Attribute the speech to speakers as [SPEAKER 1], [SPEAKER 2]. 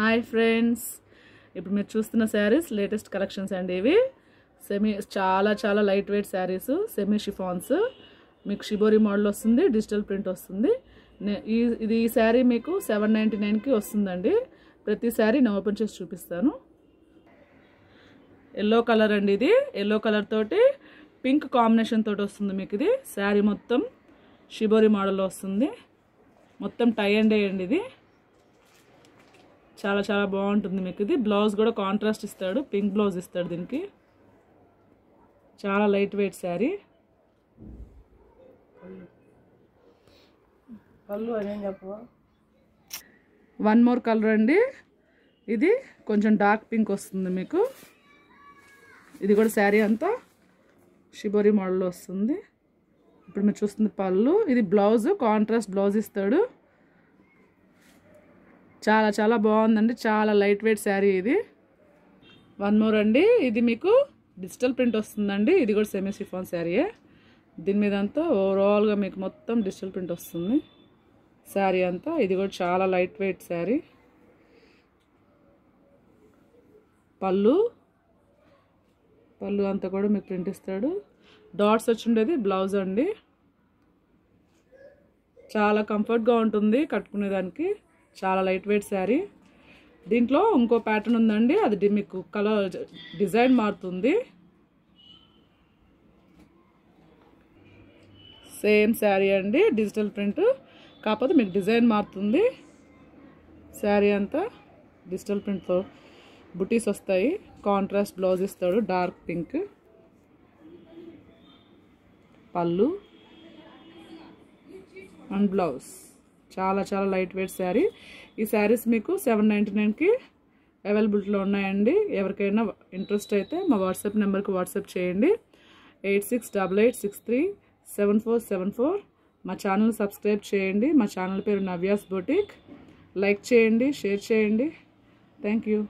[SPEAKER 1] Hi friends. ఇప్పుడు మీరు చూస్తున్న శారీస్ లేటెస్ట్ కలెక్షన్స్ అండి ఇవి. సెమీ చాలా చాలా light weight saris semi chiffons మీకు షిబోరి మోడల్ వస్తుంది డిజిటల్ ప్రింట్ వస్తుంది. ఈ ఇది ఈ శారీ మీకు సెవెన్ నైంటీ నైన్కి వస్తుందండి. ప్రతి శారీ నేను ఓపెన్ చేసి చూపిస్తాను. ఎల్లో కలర్ అండి ఇది. ఎల్లో కలర్ తోటి పింక్ కాంబినేషన్ తోటి వస్తుంది మీకు ఇది. శారీ మొత్తం షిబోరి మోడల్లో వస్తుంది. మొత్తం టై అండ్ అండి ఇది. చాలా చాలా బాగుంటుంది మీకు. ఇది బ్లౌజ్ కూడా కాంట్రాస్ట్ ఇస్తాడు పింక్ బ్లౌజ్ ఇస్తాడు దీనికి. చాలా లైట్ వెయిట్ శారీ.
[SPEAKER 2] పళ్ళు అదేం చెప్పు
[SPEAKER 1] వన్ మోర్ కలర్ అండి. ఇది కొంచెం డార్క్ పింక్ వస్తుంది మీకు. ఇది కూడా శారీ అంతా షిబోరి మోడల్లో వస్తుంది. ఇప్పుడు మీరు చూస్తుంది పళ్ళు. ఇది బ్లౌజ్ కాంట్రాస్ట్ బ్లౌజ్ ఇస్తాడు. చాలా చాలా బాగుందండి. చాలా లైట్ వెయిట్ శారీ ఇది. వన్ మోర్ అండి. ఇది మీకు డిజిటల్ ప్రింట్ వస్తుందండి. ఇది కూడా సెమీ సిఫాన్ శారీయే దీని మీద అంతా ఓవరాల్గా మీకు మొత్తం డిజిటల్ ప్రింట్ వస్తుంది. శారీ అంతా. ఇది కూడా చాలా లైట్ వెయిట్ శారీ. పళ్ళు. పళ్ళు అంతా కూడా మీకు ప్రింట్ ఇస్తాడు. డాట్స్ వచ్చి ఉండేది బ్లౌజ్ అండి. చాలా కంఫర్ట్గా ఉంటుంది కట్టుకునేదానికి. చాలా లైట్ వెయిట్ శారీ. దీంట్లో ఇంకో ప్యాటర్న్ ఉందండి. అది మీకు కలర్ డిజైన్ మారుతుంది. సేమ్ శారీ అండి. Digital print. కాకపోతే మీకు డిజైన్ మారుతుంది. శారీ అంతా డిజిటల్ ప్రింట్తో బుటీస్ వస్తాయి. కాంట్రాస్ట్ బ్లౌజ్ ఇస్తాడు. Dark pink. పళ్ళు. And blouse. చాలా చాలా లైట్ వెయిట్ శారీ ఈ శారీస్ మీకు సెవెన్ నైంటీ నైన్కి అవైలబిలిటీలో ఉన్నాయండి. ఎవరికైనా ఇంట్రెస్ట్ అయితే మా వాట్సాప్ నెంబర్కి వాట్సాప్ చేయండి. Eight six double eight six three seven four seven four మా ఛానల్ సబ్స్క్రైబ్ చేయండి. మా ఛానల్ పేరు నవ్యాస్ బొటిక్ లైక్ చేయండి షేర్ చేయండి. Thank you